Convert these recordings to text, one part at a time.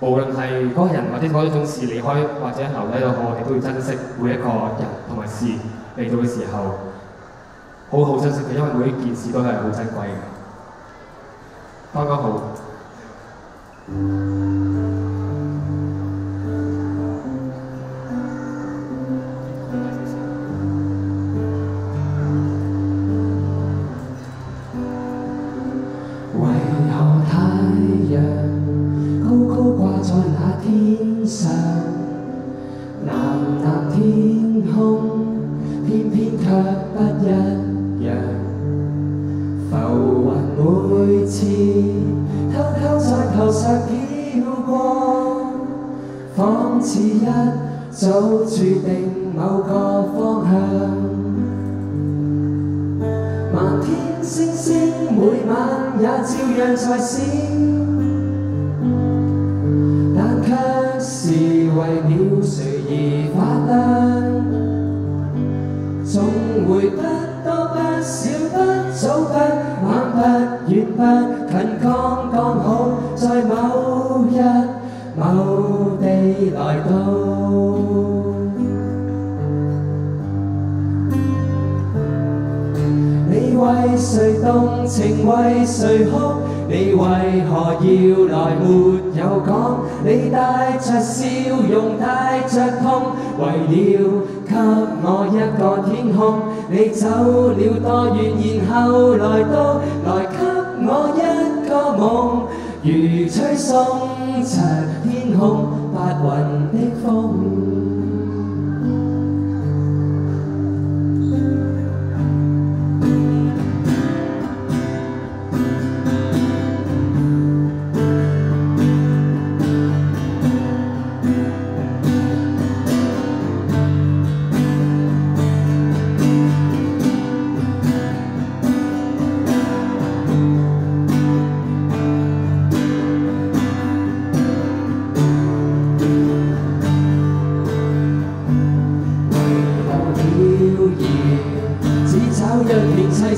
無論係嗰個人或者嗰一種事離開或者留低都好，我哋都要珍惜每一個人同埋事嚟到嘅時候，好好珍惜佢，因為每一件事都係好珍貴嘅。剛剛好。為何太陽上，藍藍天空偏偏卻不一樣。浮雲每次偷偷在頭上飘过，仿似一早注定某個方向。漫天星星每晚也照樣在閃，为了谁而发亮。总会不多不少不早不晚不远不近，刚刚好在某日某地来到。你为谁动情为谁哭？ 你为何要来没有讲？你带着笑容带着痛，为了给我一个天空。你走了多远，然后来到来给我一个梦，如吹送着天空白云的风。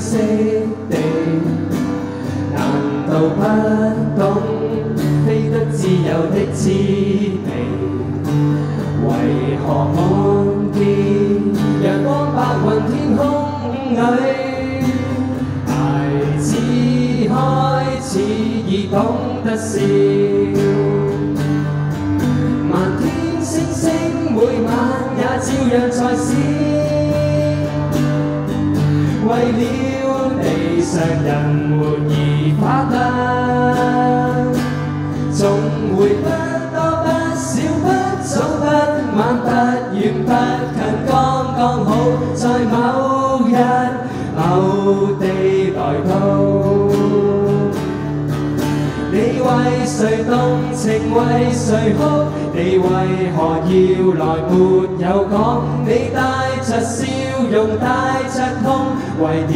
片栖息地。难道不懂飞得自由的滋味？为何看见阳光白云天空里，孩子开始已懂得笑？漫天星星每晚也照样在闪， 人们而發亮。總會不多不少不早不晚不远不近，刚刚好在某日某地来到。你为谁动情为谁哭？你为何要来没有讲？你带着笑容带着痛，为了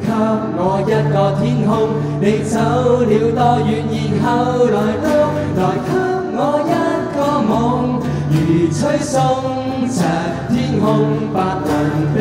给我一个天空。你走了多远，然后来到来给我一个梦，如吹送着天空白云的。